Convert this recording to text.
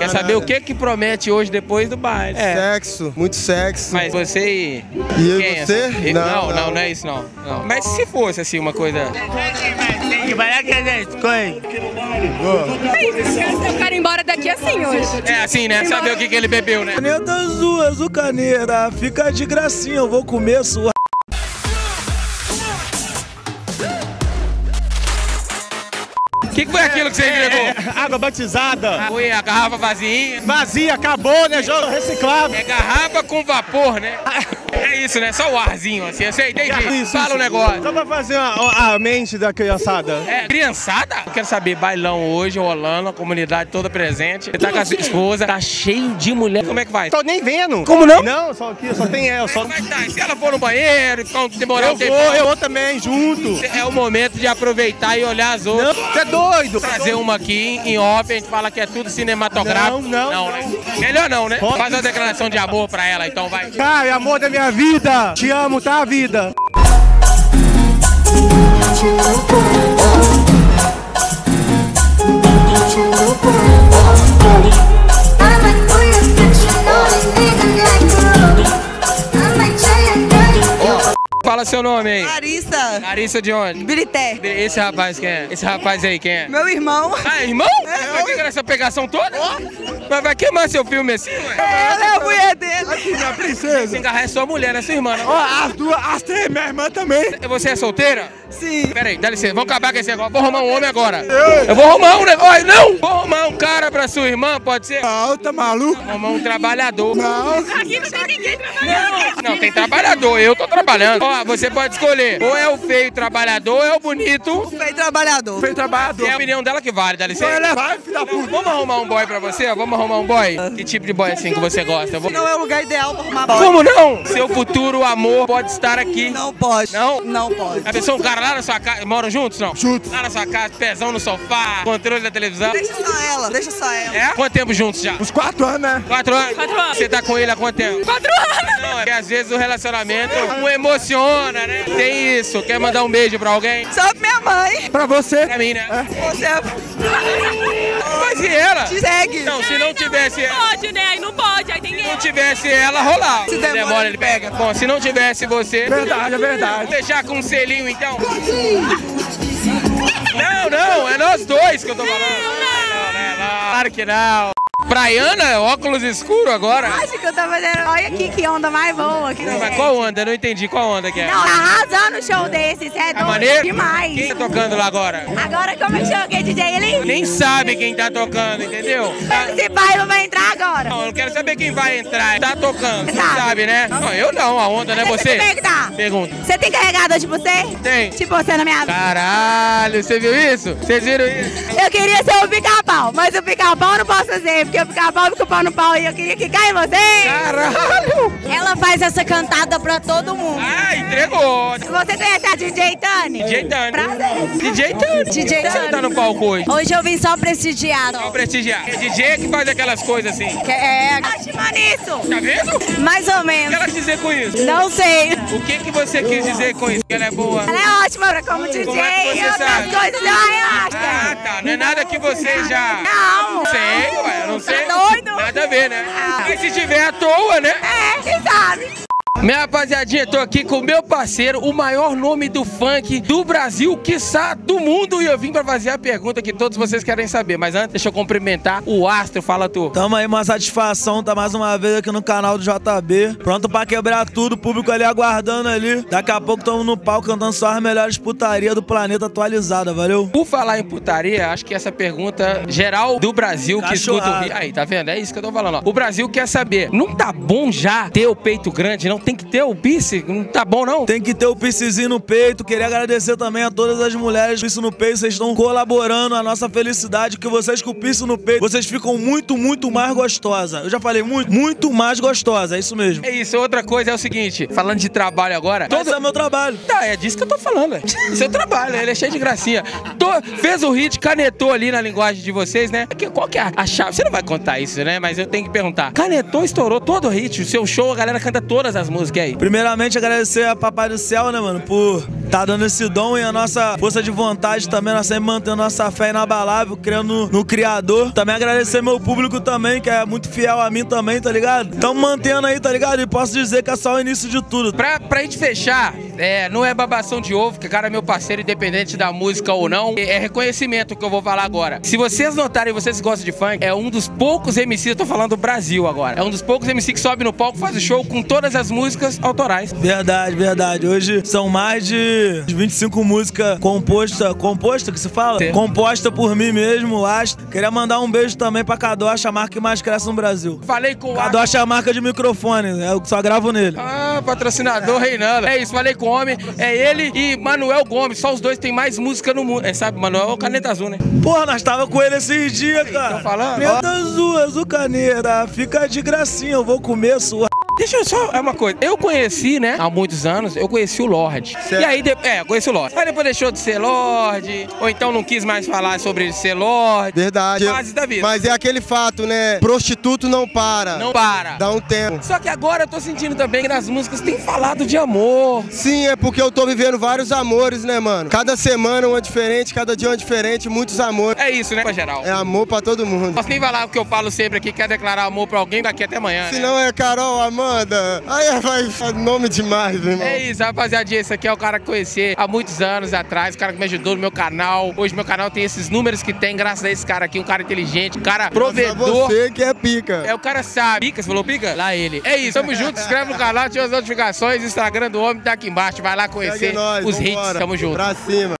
Quer saber o que que promete hoje depois do baile. É. Sexo, muito sexo. Mas você e. E quem é você? essa? Eu- Não, não, não, não. não é isso não. Não. Mas se fosse assim uma coisa. Eu quero ir embora daqui assim hoje. É assim, né? Saber o que, que ele bebeu, né? Caneta azul, azul caneta, fica de gracinha, eu vou comer sua. O que, que foi aquilo que você entregou? Água batizada. Foi a garrafa vazia. Vazia, acabou, né? Jogo reciclável. É garrafa com vapor, né? É isso, né? Só o arzinho, assim. Eu sei, entendi. Isso, Fala isso. o negócio. Só pra fazer a, a mente da criançada. É, criançada? Eu quero saber, bailão hoje, rolando, a comunidade toda presente. Você tá com a sua esposa, tá cheio de mulher. Como é que vai? Tô nem vendo. Como não? Não, só aqui, só tem ela. Só... Como é que tá? Se ela for no banheiro, ficar um- demorar Eu um tempo. vou, eu vou também, junto. É o momento de aproveitar e olhar as outras. Você é doido. Trazer uma aqui em off, a gente fala que é tudo cinematográfico. Não, não, né? Melhor não, né? Pode. Faz uma declaração de amor pra ela, então vai. Cara, amor da minha vida. Te amo, tá, vida? Fala seu nome aí. Larissa, Larissa de onde? Birité. Esse rapaz quem é? Esse rapaz aí quem é? Meu irmão. Ah, irmão? Pra que que era essa pegação toda? Mas vai queimar seu filme assim, ué? Ela é a mulher dele. Aqui, minha princesa. Se engarrar é sua mulher, é sua irmã, né? Ó, as duas, as três, minha irmã também. Você é solteira? Sim. Pera aí, dá licença, vamos acabar com esse negócio. Vou arrumar um homem agora. Eu vou arrumar um negócio. Não! Vou arrumar um cara pra sua irmã, pode ser? Não, tá maluco? Vou arrumar um trabalhador. Não. Aqui não tem ninguém trabalhando. Não, tem trabalhador, eu tô trabalhando. Ó, você pode escolher. Ou é o feio trabalhador, ou é o bonito. Feio trabalhador. Fez trabalhador. É a opinião dela que vale, dá licença. Ele vai, filho da puta. Vamos arrumar um boy pra você? Vamos arrumar um boy? Que tipo de boy assim que você gosta? Vou- Não é o lugar ideal pra arrumar boy. Como não? Seu futuro amor pode estar aqui. Não pode. Não? Não pode. A pessoa, um cara lá na sua casa, moram juntos, não? Juntos. Lá na sua casa, pezão no sofá, controle da televisão. Deixa só ela, deixa só ela. É? Quanto tempo juntos já? Uns quatro anos, né? Quatro anos? Quatro anos. Você tá com ele há quanto tempo? Quatro anos. Não, é que às vezes o relacionamento não emociona, né? Tem isso. Quer mandar um beijo pra alguém? Só pra minha mãe. Pra você. Pra mim, né? Você Mas e ela? te segue. Não, se não tivesse ela. Pode, né? Não pode, tivesse ela, rolar. Se demora, ele pega. Bom, se não tivesse você. Verdade, é verdade. Deixar com um selinho então? Não, não, é nós dois que eu tô falando. Não, não. Claro que não. Praiana, óculos escuro agora. Acho que eu tô fazendo. Olha aqui que onda mais boa. Que Não, mas qual onda? Eu não entendi qual onda que é. Não, tá arrasando o show desse. É É doido maneiro? demais. Quem tá tocando lá agora? Agora como é chama aquele DJ ali? Nem sabe quem tá tocando, entendeu? Esse baile vai entrar agora. Não, eu não quero saber quem vai entrar. Tá tocando, Sabe. sabe, né? Não, eu não, a onda é Deixa você. eu perguntar. Pergunta. Você tem carregador de você? Tem. Tipo você na minha vida. Caralho, você viu isso? Vocês viram isso? Eu queria ser o pica-pau, mas o pica-pau eu não posso fazer, porque o pica-pau fica o pau no pau e eu queria que caia em você. Caralho! Ela faz essa cantada pra todo mundo. Ah, entregou. Você conhece a DJ Tani? DJ Tani. Prazer. DJ Tani. DJ Você não tá Tani. no palco hoje? Hoje eu vim só prestigiar. Pra prestigiar. É DJ que faz aquelas coisas assim. É, ótima nisso. Tá vendo? Mais ou O que menos. ela quis dizer com isso? Não sei. O que que você quis dizer com isso? Que ela é boa? Ela é ótima pra como DJ Como é que você e outras sabe? coisas. Ah, eu Ah, tá. Não é nada que você já... Não. Sei, ué, não sei. Tá doido? Nada a ver, né? Ah. E se tiver à toa, né? É, quem sabe? Minha rapaziadinha, tô aqui com o meu parceiro, o maior nome do funk do Brasil, quiçá do mundo. E eu vim pra fazer a pergunta que todos vocês querem saber. Mas antes, deixa eu cumprimentar o Astro. Fala tu. Tamo aí, uma satisfação, tá mais uma vez aqui no canal do JB. Pronto pra quebrar tudo, o público ali aguardando ali. Daqui a pouco tamo no palco cantando só as melhores putarias do planeta atualizada, valeu? Por falar em putaria, acho que essa pergunta geral do Brasil que escuta o. Aí, tá vendo? É isso que eu tô falando. ó. O Brasil quer saber. Não tá bom já ter o peito grande, não? Tem que ter o bice? Não tá bom, não? Tem que ter o piscizinho no peito. Queria agradecer também a todas as mulheres piso no peito. Vocês estão colaborando a nossa felicidade. Que vocês com o piso no peito, vocês ficam muito, muito mais gostosa. Eu já falei muito, muito mais gostosa. É isso mesmo. É isso. Outra coisa é o seguinte. Falando de trabalho agora. Todo é meu trabalho. Tá, é disso que eu tô falando. é. Seu trabalho, ele é cheio de gracinha. Tô- fez o hit, canetou ali na linguagem de vocês, né? Qual que é a chave? Você não vai contar isso, né? Mas eu tenho que perguntar. Canetou, estourou todo o hit. O seu show, a galera canta todas as músicas. Música aí. Primeiramente, agradecer a Papai do Céu, né, mano, por tá dando esse dom e a nossa força de vontade também, nós sempre mantendo nossa fé inabalável, crendo no, no Criador. Também agradecer meu público também, que é muito fiel a mim também, tá ligado? Tamo mantendo aí, tá ligado? E posso dizer que é só o início de tudo. Pra, pra gente fechar, é, não é babação de ovo, que o cara é meu parceiro, independente da música ou não. É reconhecimento que eu vou falar agora. Se vocês notarem, vocês gostam de funk, é um dos poucos MCs, eu tô falando do Brasil agora. É um dos poucos MCs que sobe no palco, faz o show com todas as músicas autorais. Verdade, verdade. Hoje são mais de 25 músicas compostas, composta que se fala? Sim. Composta por mim mesmo, acho. Queria mandar um beijo também pra Kadosh, a marca que mais cresce no Brasil. Falei com o Kadosh é a marca de microfone, eu só gravo nele. Ah, patrocinador reinando. É isso, falei com o homem. É ele e Manuel Gomes. Só os dois têm mais música no mundo. É, sabe, Manuel é o caneta azul, né? Porra, nós tava com ele esses dias, cara. tão falando? Caneta azul, azul caneira. Fica de gracinha, eu vou comer sua. Deixa eu só. É uma coisa. Eu conheci, né? Há muitos anos, eu conheci o Lorde. E aí, de- é, conheci o Lorde. Aí depois deixou de ser Lorde. Ou então não quis mais falar sobre ser Lorde. Verdade. Fases da vida. Mas é aquele fato, né? Prostituto não para. Não para. Dá um tempo. Só que agora eu tô sentindo também que nas músicas tem falado de amor. Sim, é porque eu tô vivendo vários amores, né, mano? Cada semana uma diferente, cada dia uma diferente, muitos amores. É isso, né, pra geral. É amor pra todo mundo. Posso nem falar o que eu falo sempre aqui, quer declarar amor pra alguém daqui até amanhã. Se né? não é Carol, Amanda, aí vai é nome demais, meu irmão. É isso, rapaziada. Esse aqui é o cara que eu conheci há muitos anos atrás, o cara que me ajudou no meu canal. Hoje meu canal tem esses números que tem, graças a esse cara aqui, um cara inteligente, um cara provedor. você que é pica. É, o cara sabe. Pica, você falou pica? Lá ele. É isso, tamo junto, se inscreve no canal, ativa as notificações, Instagram do homem tá aqui embaixo. Vai lá conhecer nós, os hits, vambora. tamo junto. Pra cima.